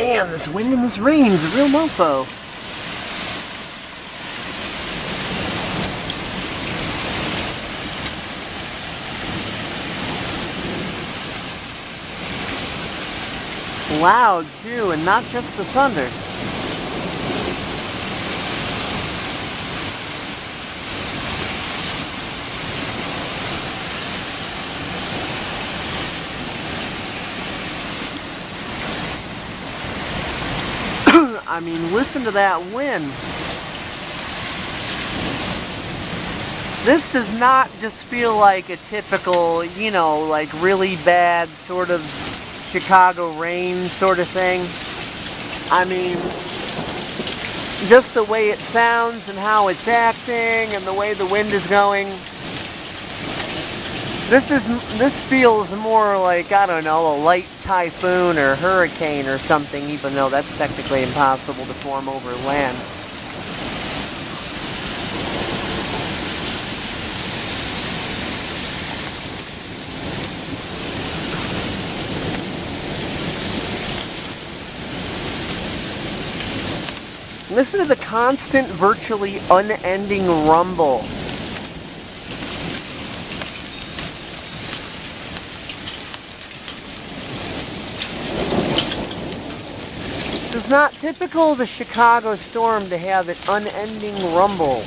Man, this wind and this rain is a real mofo. Loud too, and not just the thunder. I mean, listen to that wind. This does not just feel like a typical, you know, like really bad sort of Chicago rain sort of thing. I mean, just the way it sounds and how it's acting and the way the wind is going. This is this feels more like I don't know a light typhoon or hurricane or something, even though that's technically impossible to form over land. Listen to the constant, virtually unending rumble. Not typical of a Chicago storm to have an unending rumble.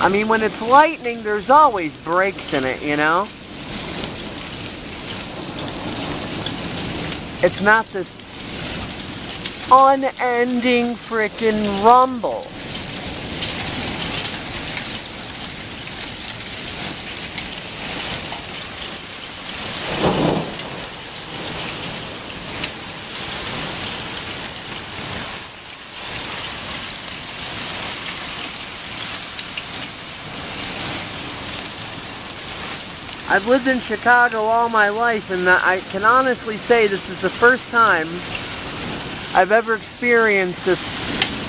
I mean, when it's lightning, there's always breaks in it, you know? It's not this unending freaking rumble. I've lived in Chicago all my life, and I can honestly say this is the first time I've ever experienced this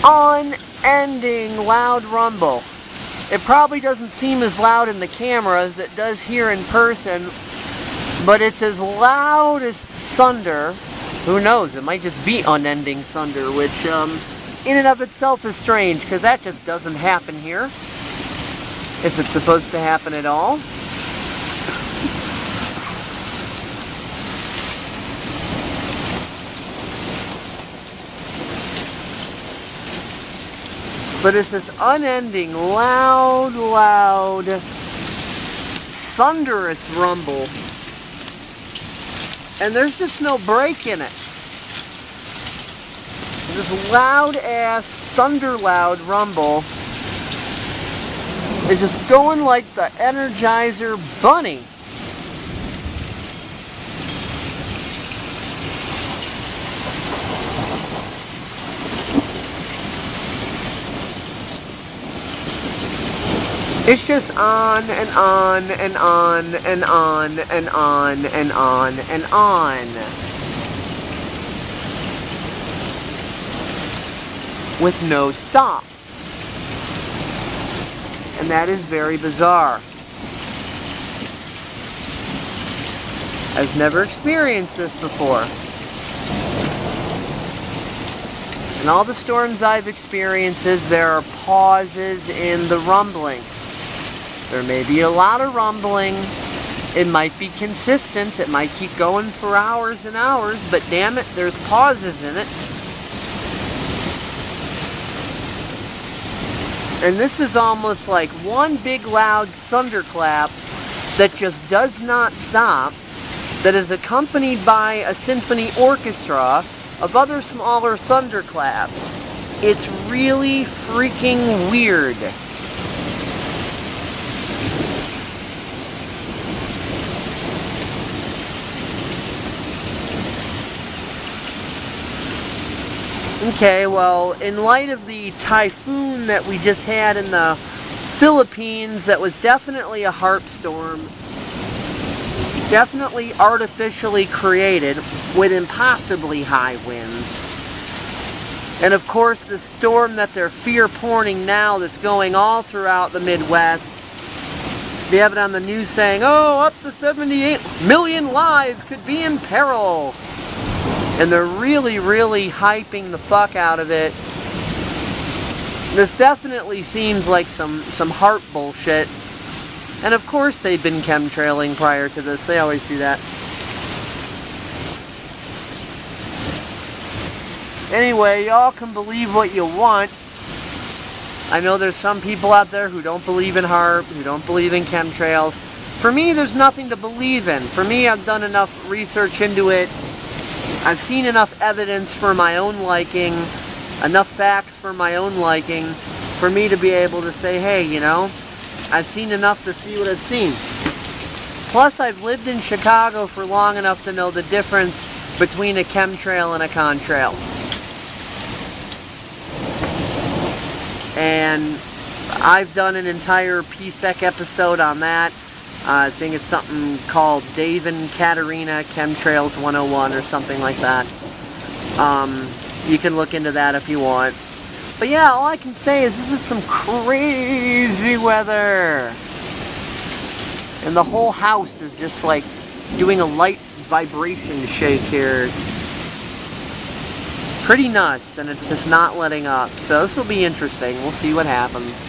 unending loud rumble. It probably doesn't seem as loud in the camera as it does here in person, but it's as loud as thunder. Who knows, it might just be unending thunder, which um, in and of itself is strange, because that just doesn't happen here, if it's supposed to happen at all. But it's this unending, loud, loud, thunderous rumble. And there's just no break in it. This loud ass, thunder loud rumble is just going like the Energizer Bunny. It's just on and on and on and on and on and on and on. With no stop. And that is very bizarre. I've never experienced this before. In all the storms I've experienced, there are pauses in the rumbling. There may be a lot of rumbling. It might be consistent. It might keep going for hours and hours, but damn it, there's pauses in it. And this is almost like one big loud thunderclap that just does not stop, that is accompanied by a symphony orchestra of other smaller thunderclaps. It's really freaking weird. Okay, well, in light of the typhoon that we just had in the Philippines, that was definitely a HAARP storm. Definitely artificially created with impossibly high winds. And of course, the storm that they're fear porning now that's going all throughout the Midwest. They have it on the news saying, oh, up to 78 million lives could be in peril. And they're really, really hyping the fuck out of it. This definitely seems like some, some HAARP bullshit. And of course they've been chemtrailing prior to this. They always do that. Anyway, y'all can believe what you want. I know there's some people out there who don't believe in HAARP, who don't believe in chemtrails. For me, there's nothing to believe in. For me, I've done enough research into it. I've seen enough evidence for my own liking, enough facts for my own liking, for me to be able to say, hey, you know, I've seen enough to see what I've seen. Plus, I've lived in Chicago for long enough to know the difference between a chemtrail and a contrail. and I've done an entire PSEC episode on that. Uh, I think it's something called Dave and Katerina Chemtrails 101 or something like that. Um, you can look into that if you want. But yeah, all I can say is this is some crazy weather. And the whole house is just like doing a light vibration shake here. It's pretty nuts and it's just not letting up. So this will be interesting. We'll see what happens.